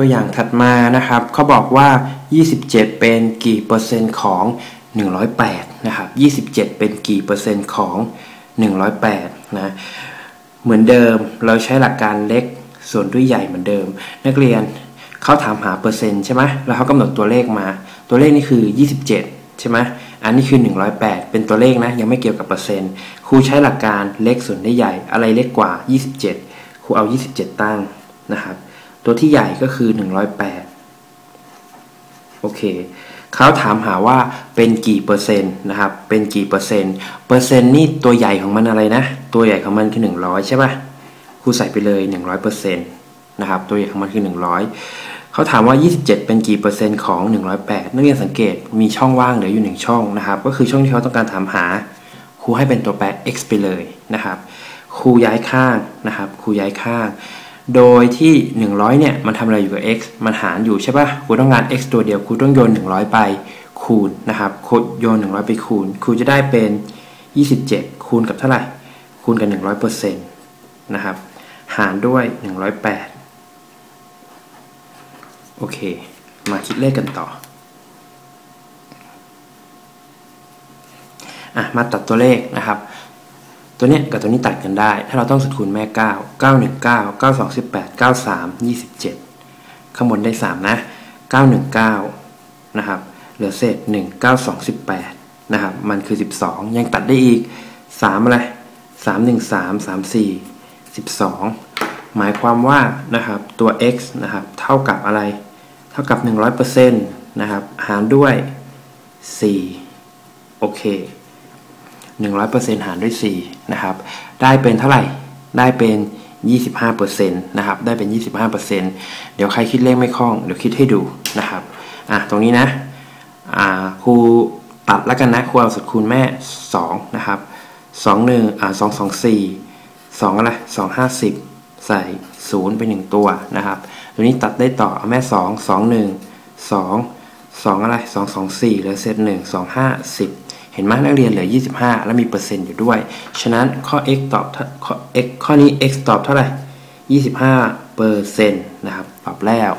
ตัวอย่างถัดมานะครับเขาบอกว่า 27 เป็นกี่เปอร์เซ็นต์ของ 108นะครับ27 เป็นกี่เปอร์เซ็นต์ของ 108นะเหมือนเดิมเราใช้หลักการเล็กส่วนด้วยใหญ่เหมือนเดิม นักเรียนเขาถามหาเปอร์เซ็นต์ใช่ไหมแล้วเขากำหนดตัวเลขมา ตัวเลขนี่คือ 27 ใช่ไหมอันนี้คือ 108 เป็นตัวเลขนะ ยังไม่เกี่ยวกับเปอร์เซ็นต์ครูใช้หลักการเล็กส่วนได้ใหญ่ อะไรเล็กกว่า 27 ครูเอา 27 ตั้งนะครับ ตัวที่ใหญ่ก็คือ 108 โอเคเขาถามหาว่าเป็นกี่เปอร์เซ็นต์นะครับ เป็นกี่เปอร์เซ็นต์ เปอร์เซ็นต์นี่ตัวใหญ่ของมันอะไรนะ ตัวใหญ่ของมันคือ 100 ใช่ปะครูใส่ไปเลย 100%นะครับ ตัวใหญ่ของมันคือ 100 เขาถามว่า 27 เป็นกี่เปอร์เซ็นต์ของ 108 นักเรียนสังเกตมีช่องว่างเหลืออยู่ 1 ช่องนะครับ ก็คือช่องที่เขาต้องการถามหา ครูให้เป็นตัวแปร x ไปเลยนะครับ ครูย้ายข้างนะครับ ครูย้ายข้าง โดยที่ 100 เนี่ย มันทำอะไรอยู่กับ x มันหารอยู่ใช่ปะครูต้องการ x ตัวเดียวครูต้องโยน 100 ไปคูณนะครับคโยน 100 ไปคูณครูจะได้เป็น 27 คูณกับเท่าไหร่ คูณกับ 100%นะครับ หารด้วย 108 โอเค มาคิดเลขกันต่ออะมาตัดตัวเลขนะครับ ตัวเนี้ยกับตัวนี้ตัดกันได้ ถ้าเราต้องสุดคูณแม่ 9 9 1 9 9 2 18 9 3 27 ข้างบนได้ 3 นะ 919 นะครับ เหลือเศษ 1 9 2 18 นะครับ มันคือ 12 ยังตัดได้อีก 3 อะไร 3 1 3 3 4 12 หมายความว่านะครับตัว x นะครับเท่ากับอะไร เท่ากับ 100%นะครับ หารด้วย 4 โอเค 100%หารด้วย4นะครับ ได้เป็นเท่าไหร่ ได้เป็น 25%นะครับ ได้เป็น 25%เดี๋ยวใครคิดเลขไม่คล่อง เดี๋ยวคิดให้ดูนะครับ อะ ตรงนี้นะ อ่า ครูตัดแล้วกันนะครูเอาสุดคูณแม่ 2 นะครับ 2 1อ่า2 2 4 2อะไร2 50ใส่ 0 ไป 1 ตัวนะครับ ตัวนี้ตัดได้ต่อเอาแม่ 2 2 1 2 2 อะไร 2 2 4เหลือเศษ1 2 5 10 ห็นไหมนักเรียนเหลือ 25 แล้วมีเปอร์เซ็นต์อยู่ด้วย ฉะนั้นข้อ x ตอบข้อ x ข้อนี้ x ตอบเท่าไหร่ 25เปอร์เซ็นต์นะครับ ตอบแล้ว